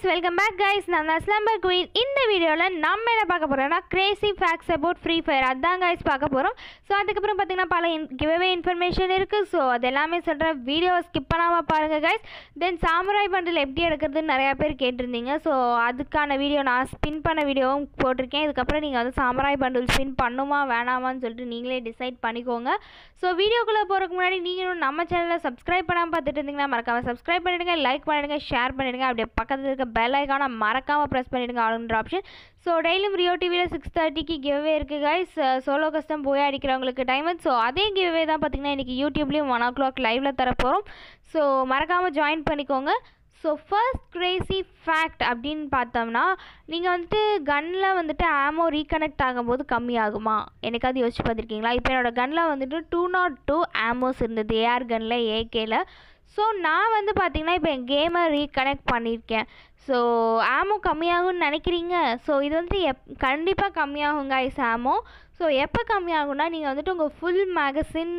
Guys welcome back guys நான் தான் slumber queen இந்த வீடியோவில் நம்ம என்ன பார்க்க போகிறோம்னா crazy facts about Free Fire அதான் கைஸ் பார்க்க போகிறோம் ஸோ அதுக்கப்புறம் பார்த்தீங்கன்னா பல இன் கிவவே இன்ஃபர்மேஷன் இருக்குது ஸோ அது எல்லாமே சொல்கிறேன் வீடியோவை ஸ்கிப் பண்ணாமல் பாருங்கள் கைஸ் தென் சாமுராய் பண்டில் எப்படி எடுக்கிறதுன்னு நிறையா பேர் கேட்டிருந்தீங்க. ஸோ அதுக்கான வீடியோ நான் ஸ்பின் பண்ண வீடியோவும் போட்டிருக்கேன். இதுக்கப்புறம் நீங்கள் வந்து சாமுராய் பண்டில் ஸ்பின் பண்ணுமா வேணாமான்னு சொல்லிட்டு நீங்களே டிசைட் பண்ணிக்கோங்க. ஸோ வீடியோக்குள்ளே போகிறதுக்கு முன்னாடி நீங்களும் நம்ம சேனலை சப்ஸ்கிரைப் பண்ணாமல் பார்த்துட்டு இருந்தீங்கன்னா மறக்காமல் சப்ஸ்கிரைப் பண்ணிடுங்க லைக் பண்ணிடுங்க ஷேர் பண்ணிடுங்க. அப்படியே பக்கத்தில் இருக்க பெல் ஐக்கானை மறக்காமல் ப்ரெஸ் பண்ணிடுங்க ஆளுன்ற ஆப்ஷன் ஸோ டெய்லியும் ரியோ டிவியில் சிக்ஸ் தேர்ட்டிக்கு கிவ்வே இருக்குது கைஸ் சோலோ கஸ்டம் போய் அடிக்கிறவங்களுக்கு டைம் ஸோ அதே கிவ்வே தான் பார்த்தீங்கன்னா இன்றைக்கி யூடியூப்லேயும் ஒன் ஓ கிளாக் லைவில் தரப்போகிறோம் ஸோ மறக்காமல் ஜாயின் பண்ணிக்கோங்க. ஸோ ஃபர்ஸ்ட் க்ரேசி ஃபேக்ட் அப்படின்னு பார்த்தோம்னா நீங்கள் வந்துட்டு கன்னில் வந்துட்டு ஆமோ ரீகனெக்ட் ஆகும்போது கம்மியாகுமா? எனக்காவது யோசிச்சு பார்த்துருக்கீங்களா? இப்போ என்னோடய கன்னில் வந்துட்டு டூ நாட் டூ ஆமோஸ் இருந்தது. ஏஆர் கன்னில் ஏகேல ஸோ நான் வந்து பார்த்திங்கன்னா இப்போ என் கேமை ரீகனெக்ட் பண்ணியிருக்கேன் ஸோ ஆமோ கம்மியாகும்னு நினைக்கிறீங்க? ஸோ இது வந்து எப் கண்டிப்பாக கம்மியாகும் கைஸ் ஆமோ ஸோ எப்போ கம்மியாகும்னா நீங்கள் வந்துட்டு உங்கள் ஃபுல் மேகசின்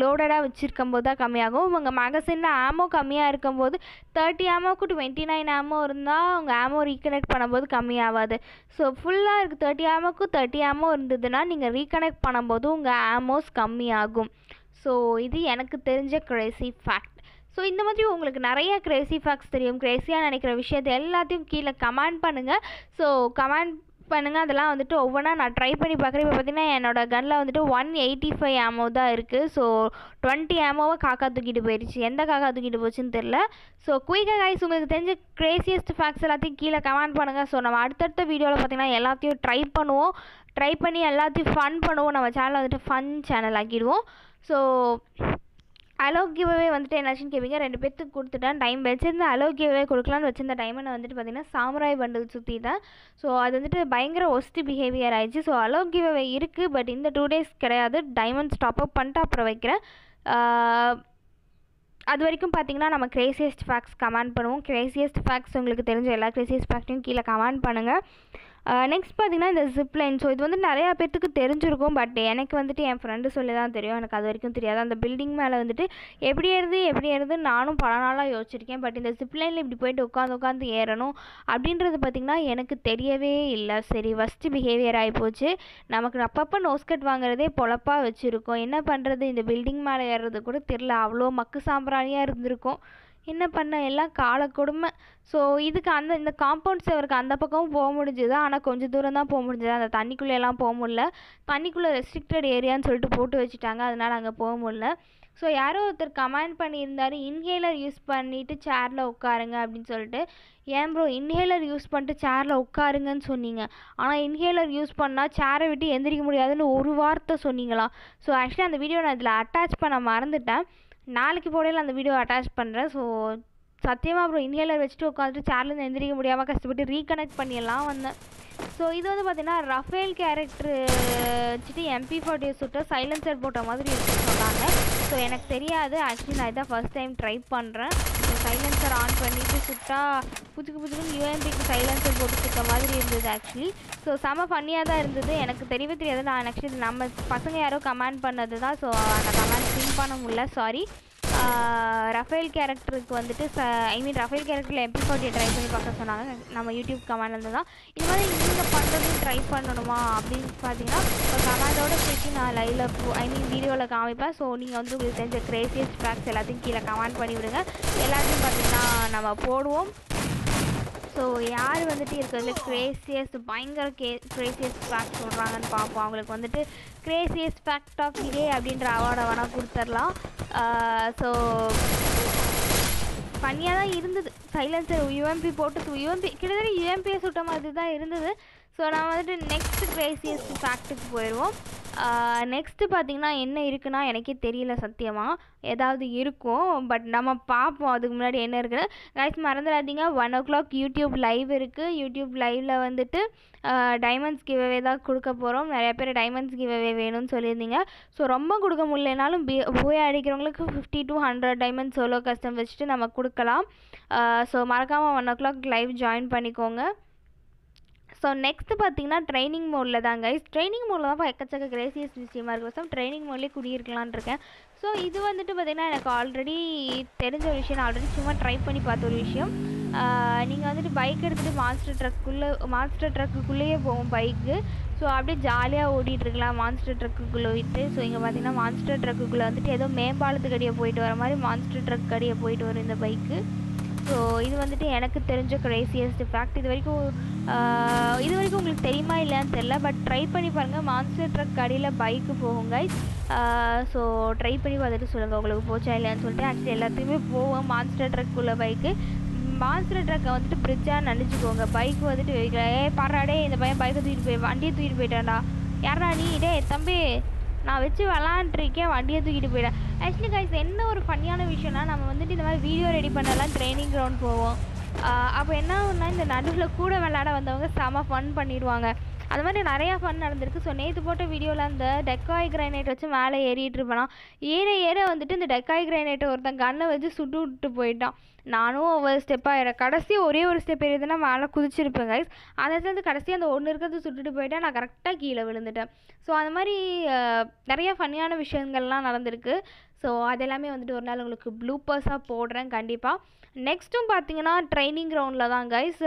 லோடடாக வச்சுருக்கும் போது தான் கம்மியாகும். உங்கள் மேகசினில் ஆமோ கம்மியாக இருக்கும்போது தேர்ட்டி ஆமோக்கு டுவெண்ட்டி நைன் ஆமோ இருந்தால் உங்கள் ஆமோ ரீகனெக்ட் பண்ணும்போது கம்மியாகாது ஸோ ஃபுல்லாக இருக்குது தேர்ட்டி ஆமோக்கு தேர்ட்டி ஆமோ இருந்ததுன்னா நீங்கள் ரீகனெக்ட் பண்ணும்போது உங்கள் ஆமோஸ் கம்மியாகும். ஸோ இது எனக்கு தெரிஞ்ச க்ரேசி ஃபேக்ட் ஸோ இந்த மாதிரி உங்களுக்கு நிறைய கிரேசி ஃபேக்ட்ஸ் தெரியும். கிரேசியாக நினைக்கிற விஷயத்தை எல்லாத்தையும் கீழே கமெண்ட் பண்ணுங்கள் ஸோ கமெண்ட் பண்ணுங்கள் அதெல்லாம் வந்துட்டு ஒவ்வொன்றா நான் ட்ரை பண்ணி பார்க்குறேன். இப்போ பார்த்தீங்கன்னா என்னோடய கன்னில் வந்துட்டு ஒன் எயிட்டி ஃபைவ் ஆமோ தான் இருக்குது ஸோ டுவெண்ட்டி ஆமோவை காக்கா தூக்கிட்டு போயிடுச்சு எந்த காக்கா தூக்கிட்டு போச்சுன்னு தெரில ஸோ குயிக்காக கைஸ் உங்களுக்கு தெரிஞ்ச கிரேசியஸ்ட் ஃபேக்ட்ஸ் எல்லாத்தையும் கீழே கமெண்ட் பண்ணுங்கள் ஸோ நம்ம அடுத்தடுத்த வீடியோவில் பார்த்தீங்கன்னா எல்லாத்தையும் ட்ரை பண்ணுவோம். ட்ரை பண்ணி எல்லாத்தையும் ஃபன் பண்ணுவோம். நம்ம சேனலை வந்துட்டு ஃபன் சேனல் ஆக்கிடுவோம். ஸோ அலோ கிவ்அவே வந்துட்டு என்னாச்சுன்னு கேட்பீங்க ரெண்டு பேர்த்துக்கு கொடுத்துட்டேன். டைம் வச்சிருந்த அலோ கிவ்அவே கொடுக்கலான்னு வச்சிருந்த டைமண்ட் வந்துட்டு பார்த்தீங்கன்னா சாமுராய் பண்டில் தான் ஸோ அது வந்துட்டு பயங்கர ஒஸ்ட் பிஹேவியர் ஆயிடுச்சு. ஸோ அலோ கிவ்அவே இருக்குது பட் இந்த டூ டேஸ் கிடையாது. டைமண்ட் ஸ்டாப் அப் பண்ணிட்டு அப்புறம் வைக்கிறேன். அது வரைக்கும் பார்த்தீங்கன்னா நம்ம கிரேசியஸ்ட் ஃபேக்ஸ் கமெண்ட் பண்ணுவோம். கிரேசியஸ்ட் ஃபேக்ஸ் உங்களுக்கு தெரிஞ்ச எல்லா கிரேசியஸ்ட் ஃபேக்ட்டையும் கீழே கமெண்ட் பண்ணுங்கள் நெக்ஸ்ட் பார்த்திங்கன்னா இந்த ஜிப்லைன் ஸோ இது வந்து நிறையா பேர்த்துக்கு தெரிஞ்சிருக்கும் பட் எனக்கு வந்துட்டு என் ஃப்ரெண்டு சொல்லி தான் தெரியும். எனக்கு அது வரைக்கும் தெரியாது. அந்த பில்டிங் மேலே வந்துட்டு எப்படி ஏறுது எப்படி ஏறுது நானும் பல நாளாக யோசிச்சிருக்கேன். பட் இந்த ஜிப்லைனில் இப்படி போயிட்டு உட்காந்து உட்காந்து ஏறணும் அப்படின்றது பார்த்திங்கன்னா எனக்கு தெரியவே இல்லை. சரி ஃபஸ்ட்டு பிஹேவியர் ஆகிப்போச்சு நமக்கு அப்பப்போ நோஸ்கட் வாங்குறதே பொழப்பாக வச்சுருக்கோம். என்ன பண்ணுறது இந்த பில்டிங் மேலே ஏறுறது கூட தெரில அவ்வளோ மக்கு சாம்பிராணியாக இருந்திருக்கும். என்ன பண்ண? எல்லாம் கால கொடுமை. ஸோ இதுக்கு அந்த இந்த காம்பவுண்ட் செவருக்கு அந்த பக்கமும் போக முடிஞ்சுது? ஆனால் கொஞ்சம் தூரம் தான் போக முடிஞ்சது? அந்த தண்ணிக்குள்ளே எல்லாம் போக முடில தண்ணிக்குள்ளே ரெஸ்ட்ரிக்டட் ஏரியான்னு சொல்லிட்டு போட்டு வச்சுட்டாங்க. அதனால் அங்கே போக முடில ஸோ யாரோ ஒருத்தர் கமெண்ட் பண்ணியிருந்தாரு இன்ஹேலர் யூஸ் பண்ணிவிட்டு சேரில் உட்காருங்க அப்படின்னு சொல்லிட்டு. ஏன் ப்ரோ இன்ஹேலர் யூஸ் பண்ணிட்டு சேரில் உட்காருங்கன்னு சொன்னீங்க. ஆனால் இன்ஹேலர் யூஸ் பண்ணால் சேரை விட்டு எந்திரிக்க முடியாதுன்னு ஒரு வார்த்தை சொன்னீங்களா ஸோ ஆக்சுவலி அந்த வீடியோ நான் இதில் அட்டாச் பண்ண மறந்துட்டேன். நாளைக்கு போடையில் அந்த வீடியோ அட்டாச் பண்ணுறேன் ஸோ சத்தியமாக அப்புறம் இன்ஹேலர் வச்சுட்டு உட்காந்துட்டு சேர்லேருந்து எந்திரிக்க முடியாமல் கஷ்டப்பட்டு ரீகனெக்ட் பண்ணிடலாம் வந்தேன். ஸோ இது வந்து பார்த்தீங்கன்னா ரஃபேல் கேரக்டர் வச்சுட்டு எம்பி ஃபார்ட்டி சுட்ட சைலன்சர் போட்ட மாதிரி இருக்குன்னு சொன்னாங்க. ஸோ எனக்கு தெரியாது. ஆக்சுவலி நான் இதான் ஃபர்ஸ்ட் டைம் ட்ரை பண்ணுறேன் சைலன்சர் ஆன் பண்ணிவிட்டு சுட்டா புதுக்கு புதுக்கு யூஎம்பிக்கு சைலன்சர் போட்டு சுட்ட மாதிரி இருந்தது ஆக்சுவலி ஸோ செம ஃபன்னியாக தான் இருந்தது. எனக்கு தெரியவே தெரியாது. நான் ஆக்சுவலி நம்ம பசங்க யாரோ கமெண்ட் பண்ணது தான் ஸோ அந்த கமெண்ட் பண்ண முடியல சாரி ரஃபேல் கேரக்டருக்கு வந்துட்டு ச ஐ மீன் ரஃபேல் கேரக்டரில் எம்பி ஃபார்ட்டியை ட்ரை பண்ணி பார்க்க சொன்னாங்க. நம்ம யூடியூப் கமெண்ட்லேருந்து தான். இது மாதிரி நீங்கள் பண்ணுறதும் ட்ரை பண்ணணுமா அப்படின்னு பார்த்தீங்கன்னா இப்போ கமெண்டோட சேர்த்து நான் லைவில் ஐ மீன் வீடியோவில் காமிப்பேன். ஸோ நீங்கள் வந்து உங்களுக்கு தெரிஞ்ச கிரேசியஸ்ட் ஃபேக்ஸ் எல்லாத்தையும் கீழே கமெண்ட் பண்ணி விடுங்க. எல்லாத்தையும் பார்த்தீங்கன்னா நம்ம போடுவோம். ஸோ யார் வந்துட்டு இருக்கிறதுல கிரேசியஸ்ட் பயங்கர கே கிரேசியஸ்ட் ஃபேக்ட் சொல்கிறாங்கன்னு பார்ப்போம். அவங்களுக்கு வந்துட்டு கிரேசியஸ்ட் ஃபேக்ட் ஆஃப் டே அப்படின்ற அவார்டை வேணால் கொடுத்துர்லாம். ஸோ ஃபன்னியாக தான் இருந்தது. சைலன்சர் யூஎம்பி போட்டு யூஎம்பி கிட்டத்தட்ட யூஎம்பியை சுட்ட மாதிரி தான் இருந்தது. ஸோ நான் வந்துட்டு நெக்ஸ்ட் கிரேசியஸ்ட் ஃபேக்ட்டுக்கு போயிடுவோம் நெக்ஸ்ட்டு பார்த்திங்கன்னா என்ன இருக்குன்னா எனக்கே தெரியல சத்தியமாக ஏதாவது இருக்கும் பட் நம்ம பார்ப்போம் அதுக்கு முன்னாடி என்ன இருக்குன்னு கைஸ் மறந்துடாதீங்க. One o'clock YouTube live இருக்குது யூடியூப் லைவில் வந்துட்டு டைமண்ட்ஸ் கிவ்அவே தான் கொடுக்க போகிறோம் நிறைய பேர் டைமண்ட்ஸ் கிவ்அவே வேணும்னு சொல்லியிருந்தீங்க. ஸோ ரொம்ப கொடுக்க முடியலனாலும் பி போய் அடிக்கிறவங்களுக்கு fifty to hundred diamond solo custom வச்சுட்டு நம்ம கொடுக்கலாம். ஸோ மறக்காமல் one o'clock live join பண்ணிக்கோங்க. ஸோ நெக்ஸ்ட் பார்த்தீங்கன்னா ட்ரைனிங் மோடில் தான் கைஸ் ட்ரைனிங் மோடில் தான் எக்கச்சக்க கிரேசியஸ் விஷயமா இருக்கும். ட்ரைனிங் மோட்லேயே குடியிருக்கலான் இருக்கேன். ஸோ இது வந்துட்டு பார்த்திங்கன்னா எனக்கு ஆல்ரெடி தெரிஞ்ச ஒரு விஷயம். நான் ஆல்ரெடி சும்மா ட்ரை பண்ணி பார்த்த ஒரு விஷயம். நீங்கள் வந்துட்டு பைக் எடுத்துகிட்டு மான்ஸ்டர் ட்ரக்குள்ளே மான்ஸ்டர் ட்ரக்குள்ளேயே போகும் பைக்கு ஸோ அப்படியே ஜாலியாக ஓடிட்டுருக்கலாம் இருக்கலாம். மான்ஸ்டர் ட்ரக்குள்ளே விட்டு ஸோ இங்கே பார்த்தீங்கன்னா மான்ஸ்டர் ட்ரக்குள்ளே வந்துட்டு ஏதோ மேம்பாலத்துக்கடியே போயிட்டு வர மாதிரி மான்ஸ்டர் ட்ரக் அடியே போயிட்டு வரும் இந்த பைக்கு ஸோ இது வந்துட்டு எனக்கு தெரிஞ்ச க்ரேசியஸ்ட் ஃபேக்ட் இது வரைக்கும் இது வரைக்கும் உங்களுக்கு தெரியுமா இல்லையான்னு தெரில பட் ட்ரை பண்ணி பாருங்கள் மான்ஸ்டர் ட்ரக் அடியில் பைக்கு போகும் கைஸ் ஸோ ட்ரை பண்ணி பார்த்துட்டு சொல்லுங்கள் உங்களுக்கு போச்சா இல்லையான்னு சொல்லிட்டு ஆக்சுவலி எல்லாத்துக்குமே போவோம். மான்ஸ்டர் ட்ரக் உள்ள பைக்கு மான்ஸ்டர் ட்ரக்கை வந்துட்டு பிரிட்ஜாக நினச்சிக்கோங்க பைக் வந்துட்டு ஏ பாராடே இந்த பையன் பைக்கை தூக்கிட்டு போய் வண்டியை தூக்கிட்டு போயிட்டான்டா. யாரா நீ? டே தம்பி. நான் வச்சு விளாண்டுருக்கேன் வண்டியை தூக்கிட்டு போயிட்டேன் ஆக்சுவலி கைஸ் என்ன ஒரு ஃபன்னியான விஷயம்னா நம்ம வந்துட்டு இந்த மாதிரி வீடியோ ரெடி பண்ணலாம் ட்ரைனிங் கிரவுண்ட் போவோம். அப்போ என்ன ஆகும்னா இந்த நடுவில் கூட விளாட வந்தவங்க செம ஃபன் பண்ணிடுவாங்க. அது மாதிரி நிறையா ஃபன் நடந்திருக்கு. ஸோ நேற்று போட்ட வீடியோவில் அந்த டெக்காய் கிரைனைட் வச்சு மேலே ஏறிட்டு இருப்பேனா ஏற ஏற வந்துட்டு இந்த டெக்காய் கிரைனைட்டை ஒருத்தன் கண்ணை வச்சு சுட்டு விட்டு போயிட்டான். நானும் ஒவ்வொரு ஸ்டெப்பாக ஏற. கடைசி ஒரே ஒரு ஸ்டெப் ஏறிதுன்னா மேலே குதிச்சிருப்பேன் கைஸ் அந்த இடத்துல கடைசி அந்த ஒன்று இருக்கிறது சுட்டுட்டு போயிட்டேன் நான் கரெக்டாக கீழே விழுந்துட்டேன். ஸோ அந்த மாதிரி நிறையா ஃபன்னியான விஷயங்கள்லாம் நடந்திருக்கு. ஸோ அதெல்லாமே வந்துட்டு ஒரு நாள் உங்களுக்கு ப்ளூப்பர்ஸாக போடுறேன் கண்டிப்பாக நெக்ஸ்ட்டும் பார்த்தீங்கன்னா ட்ரைனிங் கிரவுண்டில் தான் கைஸ்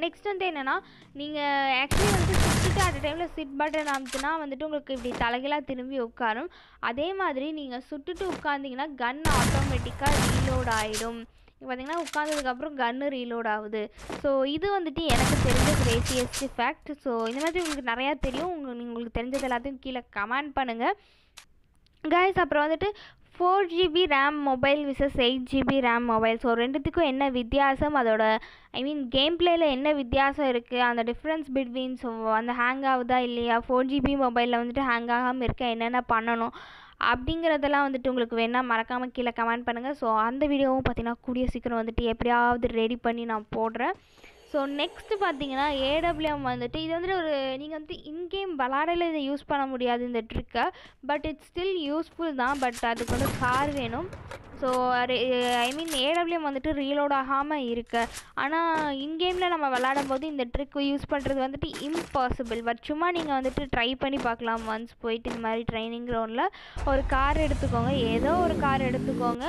நெக்ஸ்ட் வந்து என்னென்னா நீங்கள் ஆக்சுவலி வந்து சுற்றிட்டு அட் டைமில் சிட் பட்டன் அமுத்துனா வந்துட்டு உங்களுக்கு இப்படி தலைகளாக திரும்பி உட்காரும். அதே மாதிரி நீங்கள் சுட்டுட்டு உட்காந்திங்கன்னா கன் ஆட்டோமேட்டிக்காக ரீலோட் ஆகிடும் பார்த்தீங்கன்னா உட்காந்ததுக்கப்புறம் கன்னு ரீலோட் ஆகுது. ஸோ இது வந்துட்டு எனக்கு தெரிஞ்ச கிரேசியஸ்ட் ஃபேக்ட் ஸோ இந்த மாதிரி உங்களுக்கு நிறையா தெரியும். உங்களுக்கு உங்களுக்கு தெரிஞ்சது எல்லாத்தையும் கீழே கமெண்ட் பண்ணுங்கள் கைஸ் அப்புறம் வந்துட்டு four GB RAM mobile versus eight GB RAM mobile so ரெண்டுத்துக்கும் என்ன வித்தியாசம்? அதோட ஐ மீன் கேம் பிளேயில் என்ன வித்தியாசம் இருக்குது அந்த டிஃப்ரென்ஸ் பிட்வீன் ஸோ அந்த ஹேங் ஆகுதா இல்லையா? ஃபோர் ஜிபி மொபைலில் வந்துட்டு ஹேங் ஆகாமல் இருக்க என்னென்ன பண்ணணும்? அப்படிங்கிறதெல்லாம் வந்துட்டு உங்களுக்கு வேணால் மறக்காமல் கீழே கமெண்ட் பண்ணுங்கள் ஸோ அந்த வீடியோவும் பார்த்தீங்கன்னா கூடிய சீக்கிரம் வந்துட்டு எப்படியாவது ரெடி பண்ணி நான் போடுறேன். ஸோ நெக்ஸ்ட்டு பார்த்தீங்கன்னா ஏடபிள்யூஎம் வந்துட்டு இது வந்துட்டு ஒரு நீங்கள் வந்து இன்கேம் விளாடல இதை யூஸ் பண்ண முடியாது இந்த ட்ரிக்கை பட் இட்ஸ் ஸ்டில் யூஸ்ஃபுல் தான். பட் அதுக்கு வந்து கார் வேணும். ஸோ ஐ மீன் ஏடபிள்யூஎம் வந்துட்டு ரீலோட் ஆகாமல் இருக்கு. ஆனால் இன்கேமில் நம்ம விளாடும் போது இந்த ட்ரிக் யூஸ் பண்ணுறது வந்துட்டு இம்பாசிபிள் பட் சும்மா நீங்கள் வந்துட்டு ட்ரை பண்ணி பார்க்கலாம். ஒன்ஸ் போயிட்டு இந்த மாதிரி ட்ரைனிங் கிரவுண்டில் ஒரு கார் எடுத்துக்கோங்க. ஏதோ ஒரு கார் எடுத்துக்கோங்க.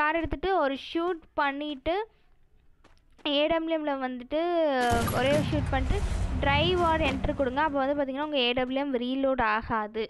கார் எடுத்துகிட்டு ஒரு ஷூட் பண்ணிவிட்டு ஏடபிள்யூஎம்மில் வந்துட்டு ஒரே ஷூட் பண்ணிட்டு ட்ரைவ் ஆர் என்ட்ரு கொடுங்க. அப்போ வந்து பார்த்தீங்கன்னா உங்கள் ஏடபிள்யூஎம் ரீலோட் ஆகாது.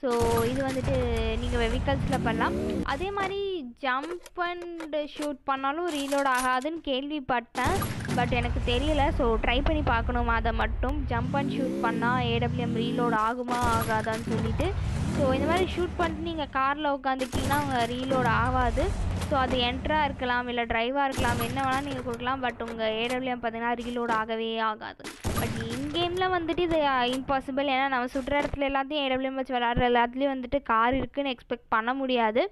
ஸோ இது வந்துட்டு நீங்கள் வெஹிக்கல்ஸில் பண்ணலாம். அதே மாதிரி ஜம்ப் அண்ட் ஷூட் பண்ணாலும் ரீலோட் ஆகாதுன்னு கேள்விப்பட்டேன். பட் எனக்கு தெரியல. ஸோ ட்ரை பண்ணி பார்க்கணும். அதை மட்டும். ஜம்ப் அண்ட் ஷூட் பண்ணால் ஏடபிள்யூஎம் ரீலோட் ஆகுமா ஆகாதான்னு சொல்லிவிட்டு ஸோ இந்த மாதிரி ஷூட் பண்ணிட்டு நீங்கள் காரில் உட்காந்துட்டிங்கன்னா அவங்க ரீலோட் ஆகாது. ஸோ அது என்ட்ராக இருக்கலாம் இல்லை ட்ரைவாக இருக்கலாம் என்ன வேணால் நீங்கள் கொடுக்கலாம். பட் உங்கள் ஏடபிள்யூஎம் பார்த்தீங்கன்னா ரீலோட் ஆகவே ஆகாது. பட் இன்கேமில் வந்துட்டு இது uh, இம்பாசிபிள் ஏன்னா நம்ம சுற்றுற இடத்துல எல்லாத்தையும் ஏடபிள்யூஎம் வச்சு விளாட்ற எல்லாத்துலேயும் வந்துட்டு கார் இருக்குதுன்னு எக்ஸ்பெக்ட் பண்ண முடியாது.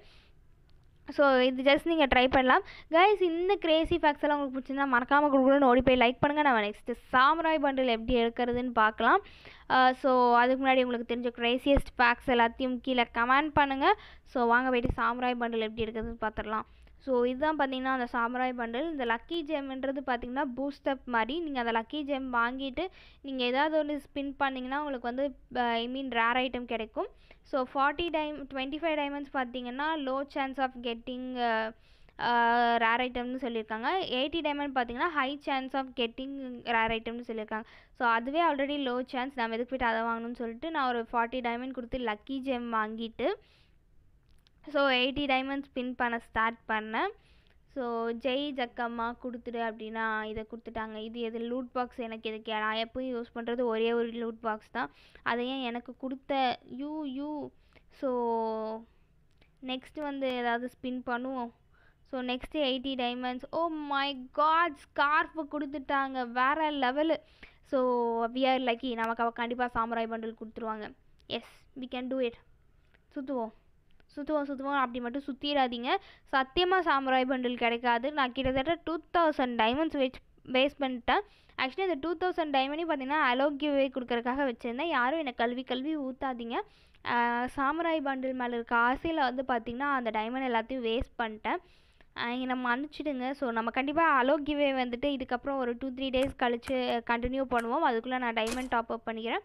ஸோ இது ஜஸ்ட் நீங்கள் ட்ரை பண்ணலாம். கைஸ் இந்த கிரேசி ஃபேக்ஸ் எல்லாம் உங்களுக்கு பிடிச்சிருந்தா மறக்காமல் கொடுக்கணும்னு ஓடி போய் லைக் பண்ணுங்கள் நம்ம நெக்ஸ்ட்டு சாம்ராய் பண்டில் எப்படி எடுக்கிறதுன்னு பார்க்கலாம். Uh, ஸோ அதுக்கு முன்னாடி உங்களுக்கு தெரிஞ்ச கிரேசியஸ்ட் ஃபேக்ஸ் எல்லாத்தையும் கீழே கமெண்ட் பண்ணுங்கள் ஸோ வாங்க போயிட்டு சாம்ராய் பண்டில் எப்படி எடுக்கிறதுன்னு பார்த்துடலாம் ஸோ இதுதான் பார்த்தீங்கன்னா அந்த சாம்ராய் பண்டில். இந்த லக்கி ஜெம்ன்றது பார்த்தீங்கன்னா பூஸ்டப் மாதிரி. நீங்கள் அந்த லக்கி ஜெம் வாங்கிட்டு நீங்கள் ஏதாவது ஒன்று ஸ்பின் பண்ணிங்கன்னா உங்களுக்கு வந்து ஐ மீன் ரேர் ஐட்டம் கிடைக்கும். So forty time twenty five diamonds பார்த்தீங்கன்னா low chance of getting rare ஐட்டம்னு சொல்லியிருக்காங்க. எயிட்டி டைமண்ட் பார்த்தீங்கன்னா high chance of getting rare ஐட்டம்னு சொல்லியிருக்காங்க. ஸோ அதுவே ஆல்ரெடி லோ சான்ஸ் நம்ம எதுக்கு போய்ட்டு அதை வாங்கணும்னு சொல்லிட்டு நான் ஒரு ஃபார்ட்டி டைமண்ட் கொடுத்து லக்கி ஜெம் வாங்கிட்டு ஸோ எயிட்டி டைமண்ட்ஸ் ஸ்பின் பண்ண ஸ்டார்ட் பண்ணேன். ஸோ ஜெய் ஜக்கம்மா கொடுத்துடு அப்படின்னா இதை கொடுத்துட்டாங்க. இது எது லூட் பாக்ஸ் எனக்கு எதுக்கு? நான் எப்பவும் யூஸ் பண்ணுறது ஒரே ஒரு லூட் பாக்ஸ் தான். அதை ஏன் எனக்கு கொடுத்த? You you. ஸோ நெக்ஸ்ட்டு வந்து ஏதாவது ஸ்பின் பண்ணுவோம். So next eighty diamonds oh my God scarf கொடுத்துட்டாங்க. வேறு level so we are lucky நமக்கு அவள் கண்டிப்பாக சாமுராய் பண்டில் கொடுத்துருவாங்க. Yes we can do it சுற்றுவோம் சுற்றுவோம் சுற்றுவோம் அப்படி மட்டும் சுற்றிடாதீங்க சத்தியமாக சாமுராய் பண்டில் கிடைக்காது. நான் கிட்டத்தட்ட டூ தௌசண்ட் டைமண்ட்ஸ் வச்சு வேஸ்ட் பண்ணிட்டேன். ஆக்சுவலி இந்த டூ தௌசண்ட் டைமண்டையும் பார்த்தீங்கன்னா அலோக்கியவே கொடுக்குறக்காக வச்சுருந்தேன். யாரும் என்னை கல்வி கல்வி ஊற்றாதீங்க சாமுராய் பண்டில் மேலே இருக்க ஆசையில் வந்து பார்த்திங்கன்னா அந்த டைமண்ட் எல்லாத்தையும் வேஸ்ட் பண்ணிட்டேன். என்னை மன்னிச்சிடுங்க. ஸோ நம்ம கண்டிப்பாக அலோகியவே வந்துட்டு இதுக்கப்புறம் ஒரு டூ த்ரீ டேஸ் கழித்து கண்டினியூ பண்ணுவோம். அதுக்குள்ளே நான் டைமண்ட் டாப் அப் பண்ணிக்கிறேன்.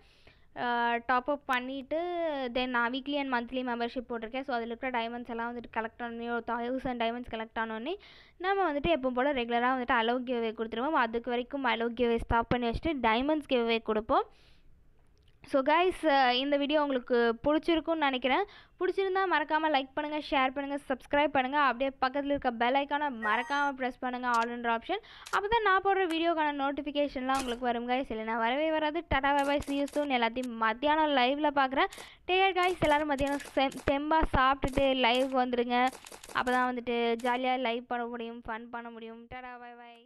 டாப் அப் பண்ணிவிட்டு தென் நான் வீக்லி அண்ட் மந்த்லி மெம்பர்ஷிப் போட்டிருக்கேன். ஸோ அதில் இருக்கிற டைமண்ட்ஸ் எல்லாம் வந்துட்டு கலெக்ட் பண்ணி ஒரு தௌசண்ட் டைமண்ட்ஸ் கலெக்ட் ஆனோடனே நம்ம வந்துட்டு எப்போ போல் ரெகுலராக வந்துட்டு அலோ கிவ்வே கொடுத்துருவோம். அதுக்கு வரைக்கும் அலோ கிவ்வே ஸ்டாப் பண்ணி வச்சுட்டு டைமண்ட்ஸ் கிவ்வே கொடுப்போம். ஸோ கைஸ் uh, இந்த வீடியோ உங்களுக்கு பிடிச்சிருக்கும்னு நினைக்கிறேன். பிடிச்சிருந்தா மறக்காமல் லைக் பண்ணுங்கள் ஷேர் பண்ணுங்கள் சப்ஸ்கிரைப் பண்ணுங்கள் அப்படியே பக்கத்தில் இருக்க பெல் ஐக்கானை மறக்காமல் ப்ரெஸ் பண்ணுங்கள் ஆல்ன்ற ஆப்ஷன் அப்போ தான் நான் போடுற வீடியோக்கான நோட்டிஃபிகேஷன்லாம் உங்களுக்கு வரும் கைஸ் இல்லைனா வரவே வராது. டடா பாய் சியூ எல்லாத்தையும் மத்தியானம் லைவில் பார்க்குறேன் டேயர் கைஸ் எல்லோரும் மத்தியானம் செம் தெம்பாக சாப்பிட்டுட்டு லைவ் வந்துடுங்க அப்போ தான் வந்துட்டு ஜாலியாக லைவ் பண்ண முடியும் ஃபன் பண்ண முடியும். டடா பாய் பாய்